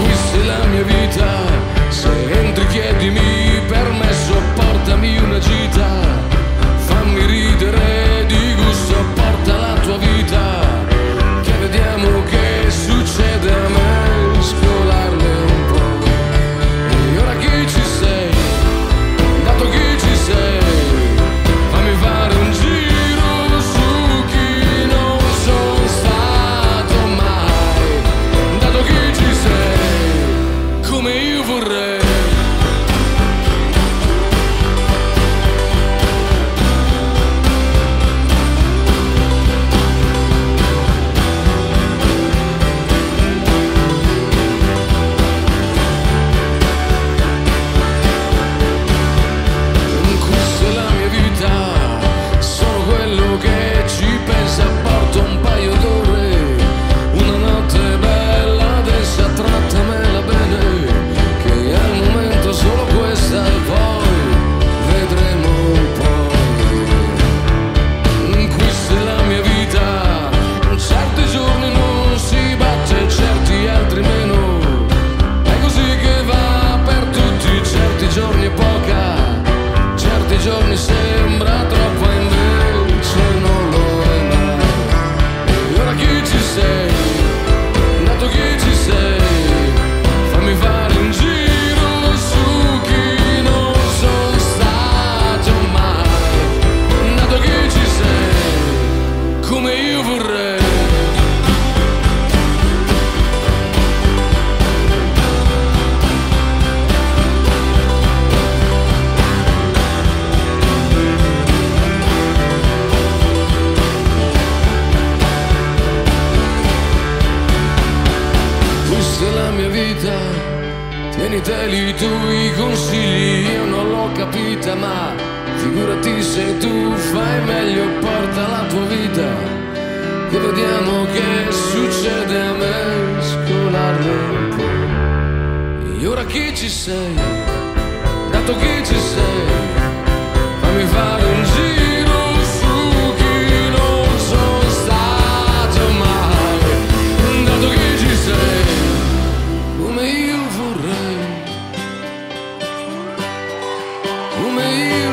cui se la mia vita. questa è la mia vita, tieniteli tu i consigli, io non l'ho capita ma figurati se tu fai meglio, porta la tua vita e vediamo che succede a me scolarle un po'. E ora chi ci sei? Dato chi ci sei? me.